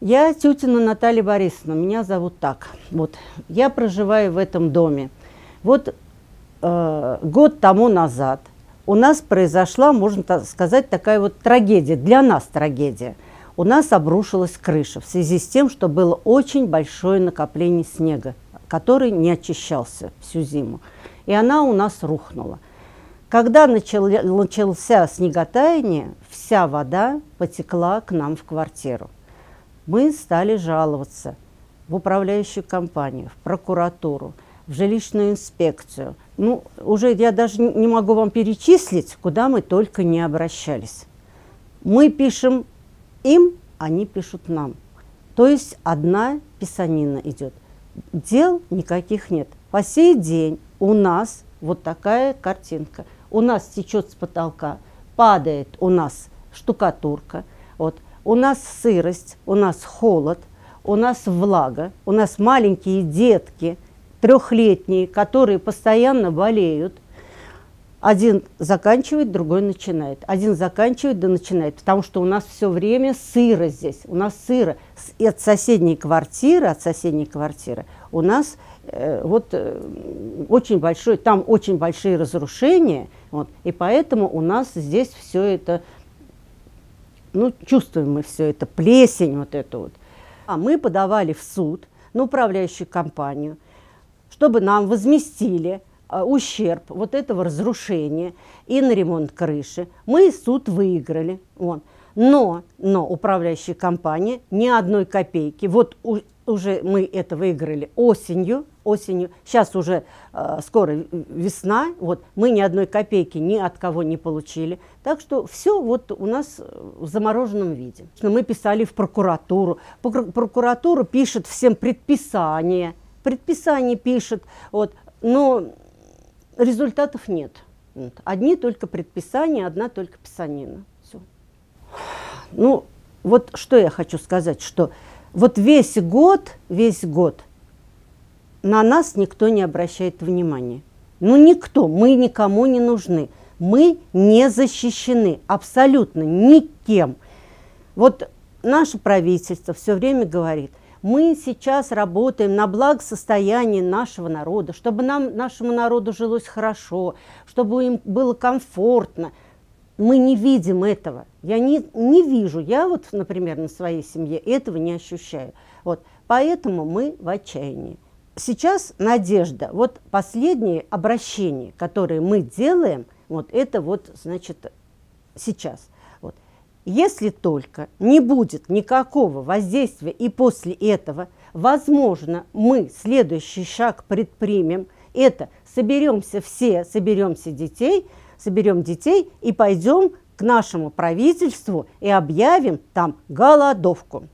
Я Тютина Наталья Борисовна, меня зовут так. Вот, я проживаю в этом доме. Вот э, год тому назад у нас произошла, можно так сказать, такая вот трагедия, для нас трагедия. У нас обрушилась крыша в связи с тем, что было очень большое накопление снега, который не очищался всю зиму. И она у нас рухнула. Когда начал, начался снеготаяние, вся вода потекла к нам в квартиру мы стали жаловаться в управляющую компанию, в прокуратуру, в жилищную инспекцию. Ну, уже я даже не могу вам перечислить, куда мы только не обращались. Мы пишем им, они пишут нам. То есть одна писанина идет. Дел никаких нет. По сей день у нас вот такая картинка. У нас течет с потолка, падает у нас штукатурка. Вот у нас сырость, у нас холод, у нас влага, у нас маленькие детки, трехлетние, которые постоянно болеют. Один заканчивает, другой начинает. Один заканчивает, да начинает, потому что у нас все время сыро здесь. У нас сыро. И от соседней квартиры, от соседней квартиры у нас э, вот э, очень большой, там очень большие разрушения, вот, и поэтому у нас здесь все это ну, чувствуем мы все это, плесень вот эту вот. А мы подавали в суд на управляющую компанию, чтобы нам возместили э, ущерб вот этого разрушения и на ремонт крыши. Мы суд выиграли. Вот. Но, но управляющая компания ни одной копейки, вот уже мы это выиграли осенью, осенью, сейчас уже э, скоро весна, вот. Мы ни одной копейки ни от кого не получили, так что все вот у нас в замороженном виде. Мы писали в прокуратуру, прокуратура пишет всем предписание, предписание пишет, вот, но результатов нет. Одни только предписания, одна только писанина. Ну, вот что я хочу сказать, что вот весь год, весь год на нас никто не обращает внимания. Ну, никто, мы никому не нужны. Мы не защищены абсолютно никем. Вот наше правительство все время говорит, мы сейчас работаем на благосостояние нашего народа, чтобы нам, нашему народу жилось хорошо, чтобы им было комфортно – мы не видим этого. Я не, не вижу, я вот, например, на своей семье этого не ощущаю. Вот, поэтому мы в отчаянии. Сейчас надежда. Вот последние обращения, которые мы делаем, вот это вот, значит, сейчас. Вот. Если только не будет никакого воздействия и после этого, возможно, мы следующий шаг предпримем. Это соберемся все, соберемся детей – соберем детей и пойдем к нашему правительству и объявим там голодовку.